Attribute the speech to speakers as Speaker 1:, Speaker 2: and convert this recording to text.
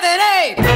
Speaker 1: five, six, seven, eight.